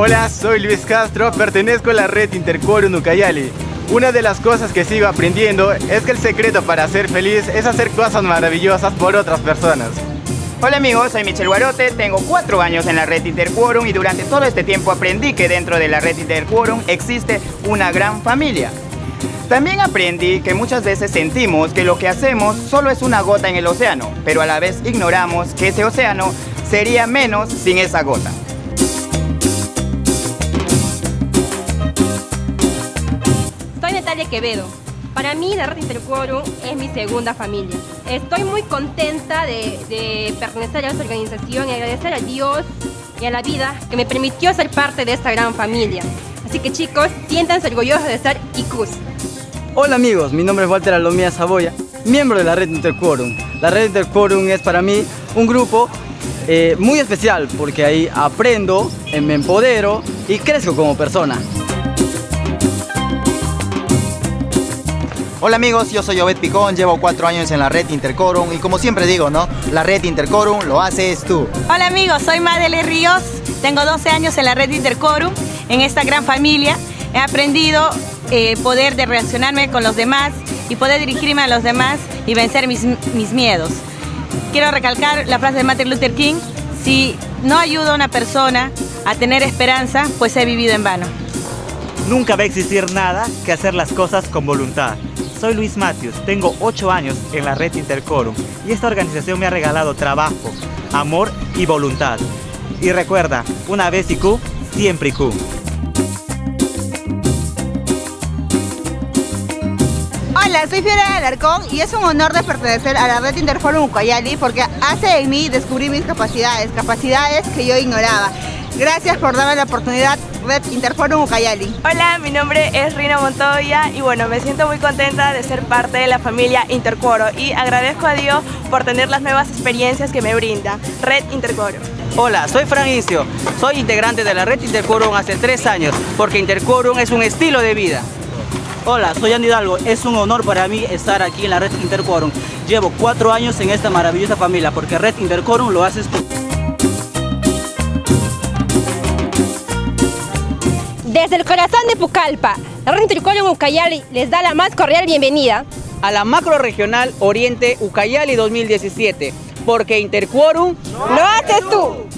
Hola, soy Luis Castro, pertenezco a la red Interquorum Ucayali. Una de las cosas que sigo aprendiendo es que el secreto para ser feliz es hacer cosas maravillosas por otras personas. Hola amigos, soy Michel Guarote, tengo cuatro años en la red Interquorum y durante todo este tiempo aprendí que dentro de la red Interquorum existe una gran familia. También aprendí que muchas veces sentimos que lo que hacemos solo es una gota en el océano, pero a la vez ignoramos que ese océano sería menos sin esa gota. Natalia Quevedo. Para mí la red Interquorum es mi segunda familia. Estoy muy contenta de, de pertenecer a esta organización y agradecer a Dios y a la vida que me permitió ser parte de esta gran familia. Así que chicos, siéntanse orgullosos de ser ICUS. Hola amigos, mi nombre es Walter Alomía Saboya, miembro de la red Interquorum. La red Interquorum es para mí un grupo eh, muy especial porque ahí aprendo, me empodero y crezco como persona. Hola amigos, yo soy Obed Picón, llevo cuatro años en la red Intercorum y como siempre digo, ¿no? La red Intercorum lo haces tú. Hola amigos, soy Madele Ríos, tengo 12 años en la red Intercorum, en esta gran familia. He aprendido eh, poder de relacionarme con los demás y poder dirigirme a los demás y vencer mis, mis miedos. Quiero recalcar la frase de Martin Luther King, si no ayudo a una persona a tener esperanza, pues he vivido en vano. Nunca va a existir nada que hacer las cosas con voluntad. Soy Luis Matius, tengo 8 años en la red Intercorum y esta organización me ha regalado trabajo, amor y voluntad. Y recuerda, una vez IQ, siempre IQ. Hola, soy Fiora Alarcón y es un honor de pertenecer a la red Interforum Ucayali porque hace en mí descubrir mis capacidades, capacidades que yo ignoraba. Gracias por darme la oportunidad, Red Interforum Ucayali. Hola, mi nombre es Rina Montoya y bueno, me siento muy contenta de ser parte de la familia Intercoro y agradezco a Dios por tener las nuevas experiencias que me brinda Red Intercoro. Hola, soy Fran Incio, soy integrante de la red Interquorum hace tres años, porque Interquorum es un estilo de vida. Hola, soy Andy Hidalgo, es un honor para mí estar aquí en la red Interquorum. Llevo cuatro años en esta maravillosa familia, porque red Interquorum lo haces tú. Desde el corazón de Pucallpa, Interquorum Ucayali les da la más cordial bienvenida A la macro regional Oriente Ucayali 2017, porque Interquorum ¡Lo haces tú!